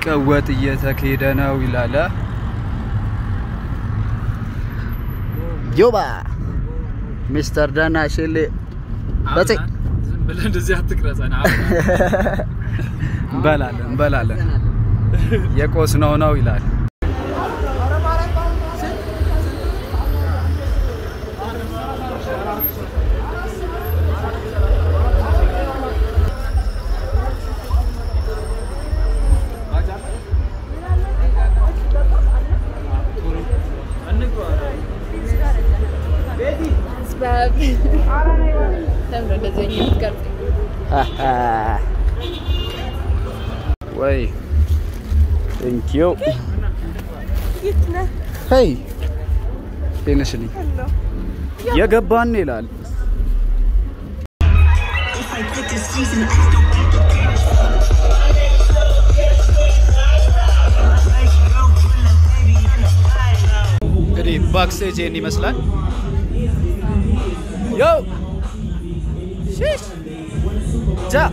ሲቀወጥ እየተካሄደ ነው ይላለ ዮባ! ሚስተር ደና ሼሌ በጽ ዝም እንበላለን እንበላለን። የቆስ ነው ነው ይላል። ጥበብ ለምን እንደዚህ ሄይ ጤነሽልኝ የገባን ይላል። እንግዲህ ባክስቴጅ ይህን ይመስላል። Yo. Sheesh. Ja.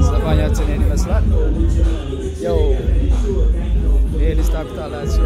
Selamat ya masalah. Yo. Ini start kita lah sih.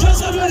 Just a minute.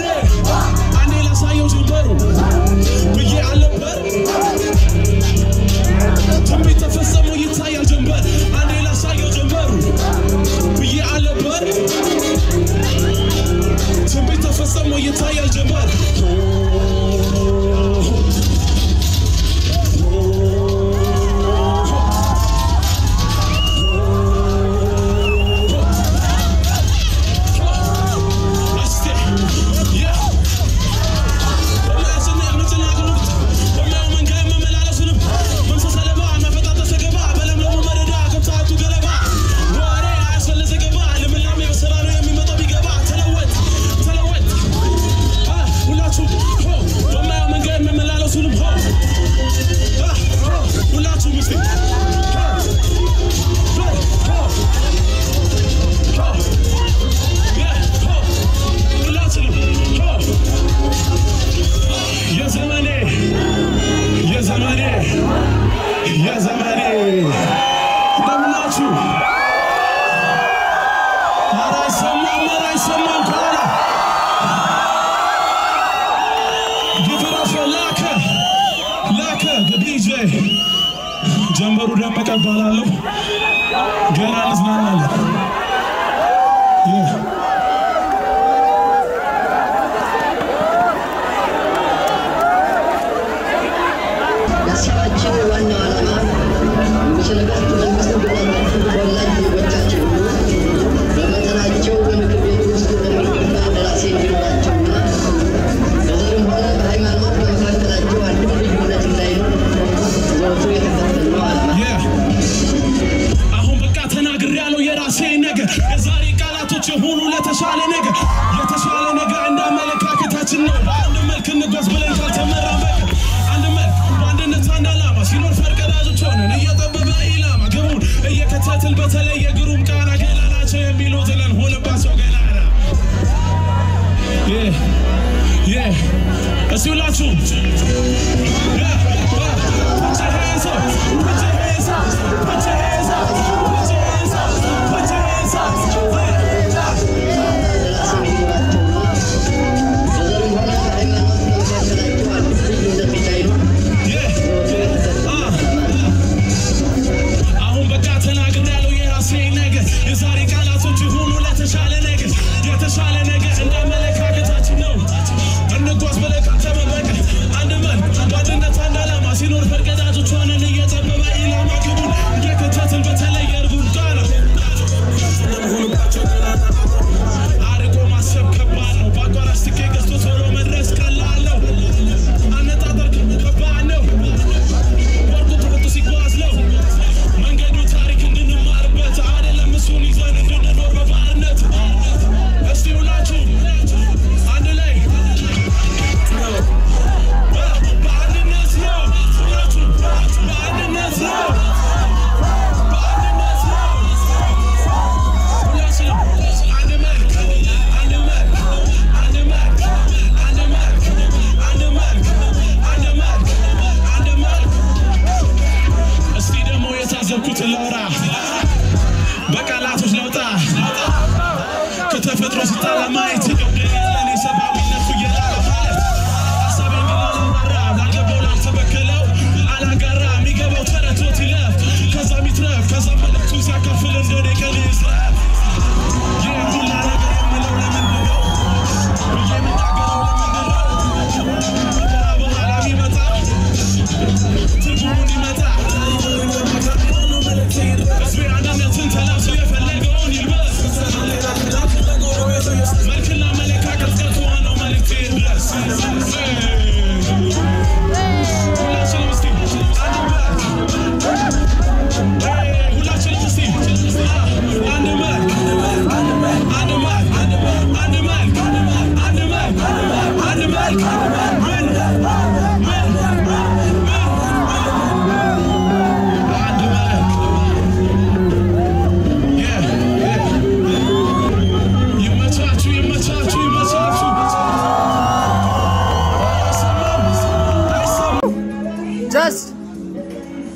መሩ ደመቀ እባላለሁ። ጀነራል እዝናናለሁ። የዛሬ ቃላቶች የሆኑ ለተሻለ ነገር depositar tá a mais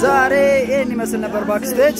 ዛሬ ይህን ይመስል ነበር ባክስቴጅ።